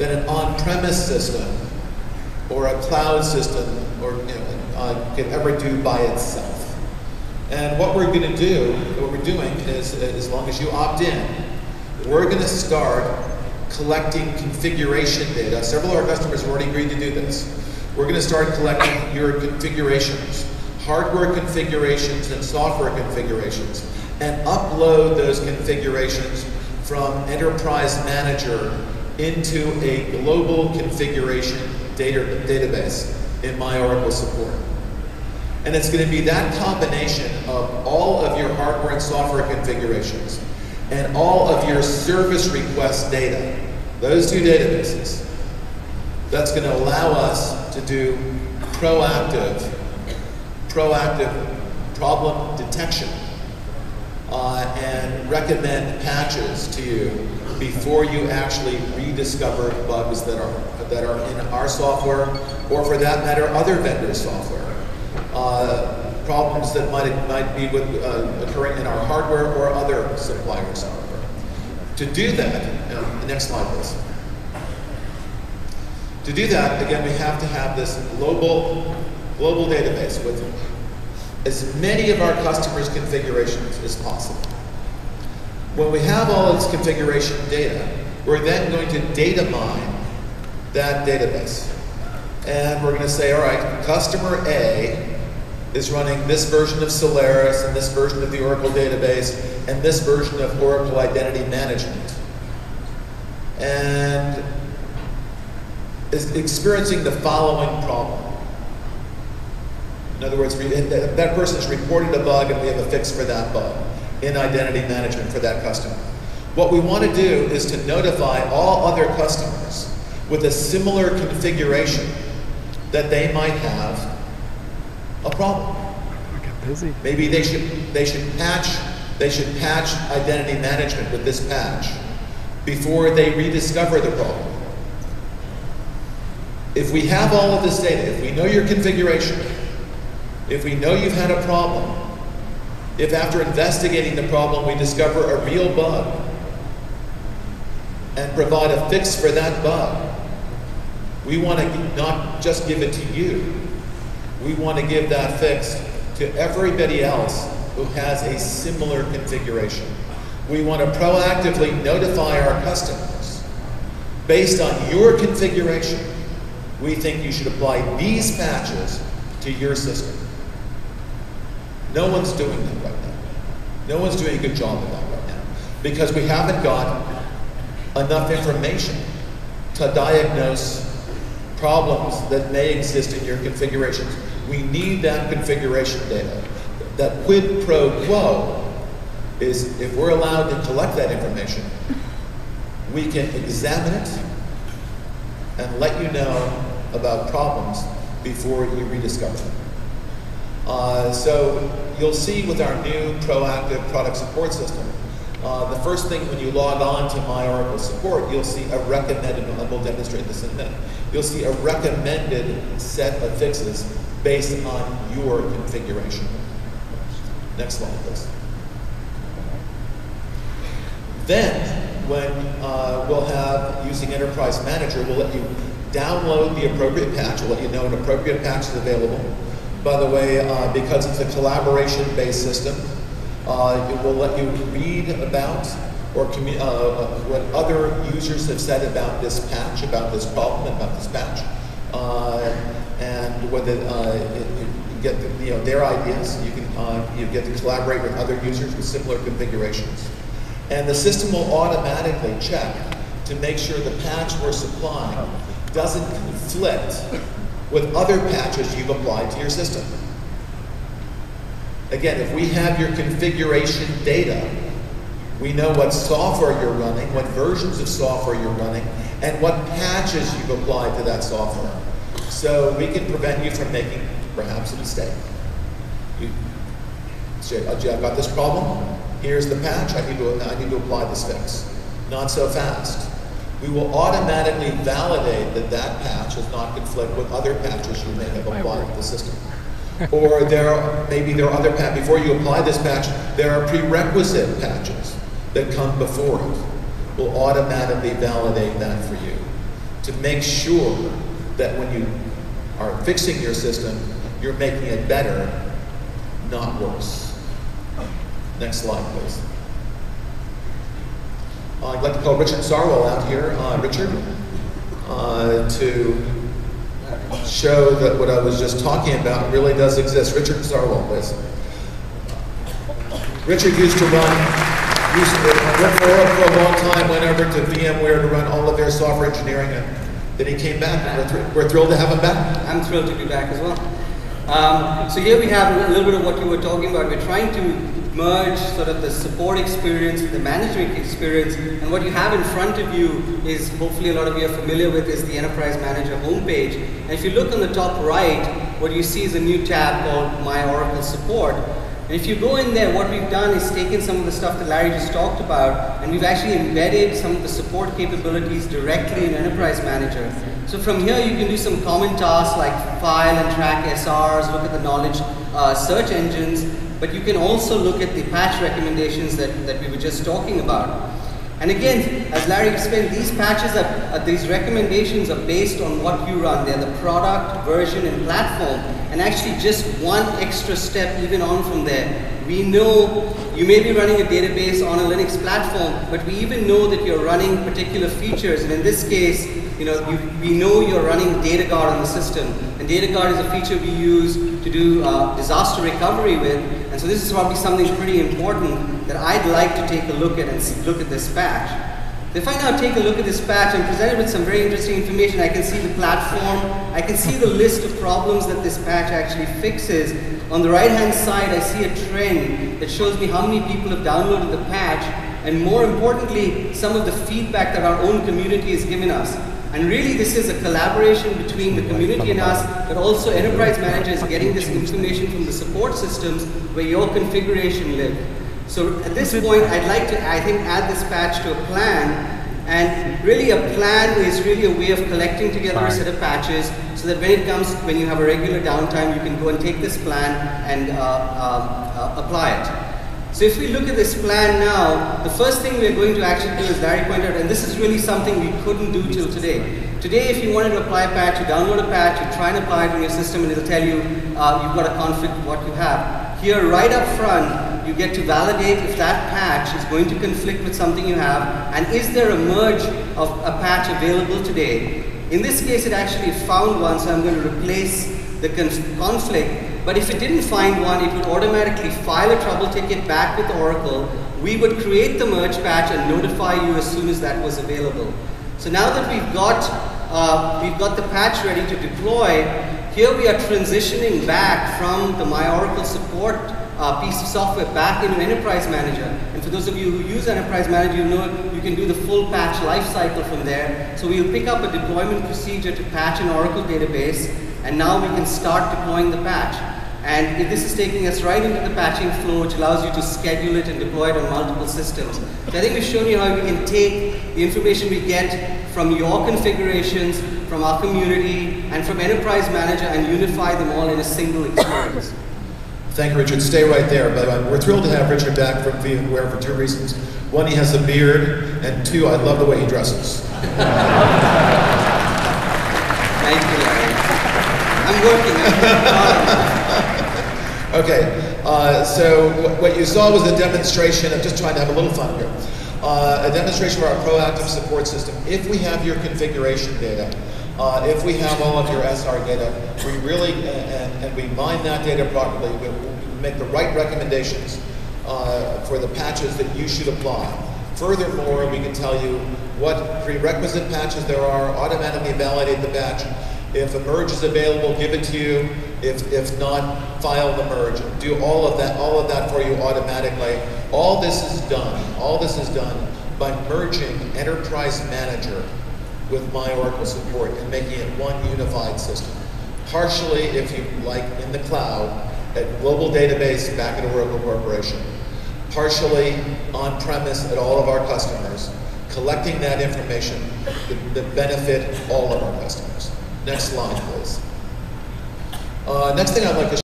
that an on-premise system or a cloud system or you know, uh, could ever do by itself. And what we're going to do, what we're doing is, as long as you opt in, we're going to start collecting configuration data. Several of our customers have already agreed to do this. We're going to start collecting your configurations, hardware configurations and software configurations, and upload those configurations from Enterprise Manager into a global configuration data, database in my Oracle support. And it's going to be that combination of all of your hardware and software configurations and all of your service request data, those two databases, that's going to allow us to do proactive, proactive problem detection uh, and recommend patches to you before you actually rediscover bugs that are, that are in our software or for that matter other vendors' software. Uh, problems that might, might be with, uh, occurring in our hardware or other suppliers' hardware. To do that, um, next slide please. To do that, again, we have to have this global, global database with as many of our customers' configurations as possible. When we have all its configuration data, we're then going to data mine that database. And we're going to say, all right, customer A is running this version of Solaris and this version of the Oracle database and this version of Oracle Identity Management. And is experiencing the following problem. In other words, that person has reported a bug and we have a fix for that bug in identity management for that customer. What we want to do is to notify all other customers with a similar configuration that they might have a problem. busy. Maybe they should they should patch they should patch identity management with this patch before they rediscover the problem. If we have all of this data, if we know your configuration, if we know you've had a problem, if after investigating the problem we discover a real bug and provide a fix for that bug, we want to not just give it to you, we want to give that fix to everybody else who has a similar configuration. We want to proactively notify our customers based on your configuration. We think you should apply these patches to your system. No one's doing that right now. No one's doing a good job of that right now because we haven't got enough information to diagnose problems that may exist in your configurations. We need that configuration data. That quid pro quo is if we're allowed to collect that information, we can examine it and let you know about problems before you rediscover them. Uh, so you'll see with our new proactive product support system, uh, the first thing when you log on to My Oracle Support, you'll see a recommended, and we'll demonstrate this in a minute, you'll see a recommended set of fixes based on your configuration. Next slide, please. Then, when uh, we'll have, using Enterprise Manager, we'll let you download the appropriate patch, we'll let you know an appropriate patch is available. By the way, uh, because it's a collaboration-based system, uh, it will let you read about or uh, uh, what other users have said about this patch, about this problem, about this patch, uh, and whether uh, you get the, you know their ideas. You can you get to collaborate with other users with similar configurations, and the system will automatically check to make sure the patch we're supplying doesn't conflict with other patches you've applied to your system. Again, if we have your configuration data, we know what software you're running, what versions of software you're running, and what patches you've applied to that software. So we can prevent you from making perhaps a mistake. You say, uh, oh, gee, I've got this problem. Here's the patch. I need to, I need to apply this fix. Not so fast we will automatically validate that that patch does not conflict with other patches you may have applied to the system. or there are, maybe there are other patches, before you apply this patch, there are prerequisite patches that come before it. We'll automatically validate that for you. to make sure that when you are fixing your system, you're making it better, not worse. Next slide, please. Uh, I'd like to call Richard Sarwal out here. Uh, Richard, uh, to show that what I was just talking about really does exist. Richard Sarwal, please. Richard used to run, used to Oracle for a long time, went over to VMware to run all of their software engineering, and then he came back. We're, thr- we're thrilled to have him back. I'm thrilled to be back as well. Um, so here we have a little bit of what you were talking about. We're trying to merge sort of the support experience, the management experience, and what you have in front of you is hopefully a lot of you are familiar with is the Enterprise Manager homepage. And if you look on the top right, what you see is a new tab called My Oracle Support. And if you go in there, what we've done is taken some of the stuff that Larry just talked about, and we've actually embedded some of the support capabilities directly in Enterprise Manager. So from here, you can do some common tasks like file and track SRs, look at the knowledge uh, search engines, but you can also look at the patch recommendations that, that we were just talking about. And again, as Larry explained, these patches are, these recommendations are based on what you run. They're the product, version, and platform. And actually just one extra step even on from there. We know you may be running a database on a Linux platform, but we even know that you're running particular features. And in this case, you know, you, we know you're running DataGuard on the system. And DataGuard is a feature we use to do uh, disaster recovery with. And so this is probably something pretty important that I'd like to take a look at and look at this patch. If I now take a look at this patch, I'm presented with some very interesting information. I can see the platform, I can see the list of problems that this patch actually fixes. On the right hand side, I see a trend that shows me how many people have downloaded the patch, and more importantly, some of the feedback that our own community has given us. And really, this is a collaboration between the community and us, but also Enterprise managers getting this information from the support systems where your configuration lives. So at this point, I'd like to, I think, add this patch to a plan. And really, a plan is really a way of collecting together a set of patches so that when it comes, when you have a regular downtime, you can go and take this plan and uh, uh, uh, apply it. So if we look at this plan now, the first thing we're going to actually do, is Larry pointed out, and this is really something we couldn't do till today. Today, if you wanted to apply a patch, you download a patch, you try and apply it in your system, and it'll tell you uh, you've got a conflict with what you have. Here, right up front, you get to validate if that patch is going to conflict with something you have, and is there a merge of a patch available today. In this case, it actually found one, so I'm going to replace the conf conflict. But if it didn't find one, it would automatically file a trouble ticket back with Oracle. We would create the merge patch and notify you as soon as that was available. So now that we've got, uh, we've got the patch ready to deploy, here we are transitioning back from the My Oracle support uh, piece of software back into Enterprise Manager. And for those of you who use Enterprise Manager, you know you can do the full patch lifecycle from there. So we'll pick up a deployment procedure to patch an Oracle database, and now we can start deploying the patch. And this is taking us right into the patching flow, which allows you to schedule it and deploy it on multiple systems. So I think we've shown you how we can take the information we get from your configurations, from our community, and from Enterprise Manager and unify them all in a single experience. Thank you, Richard. Stay right there. But we're thrilled to have Richard back from VMware for two reasons. One, he has a beard, and two, I love the way he dresses. Thank you, I'm working. okay, uh, so what you saw was a demonstration of just trying to have a little fun here. Uh, a demonstration of our proactive support system. If we have your configuration data, uh, if we have all of your SR data, we really, and, and we mine that data properly, we, we make the right recommendations uh, for the patches that you should apply. Furthermore, we can tell you what prerequisite patches there are, automatically validate the patch. If a merge is available, give it to you. If, if not, file the merge. Do all of that, all of that for you automatically. All this is done, all this is done by merging Enterprise Manager with My Oracle support and making it one unified system. Partially, if you like, in the cloud, at global database back at Oracle Corporation. Partially on-premise at all of our customers, collecting that information that, that benefit all of our customers. Next slide, please. Uh, next thing I'd like to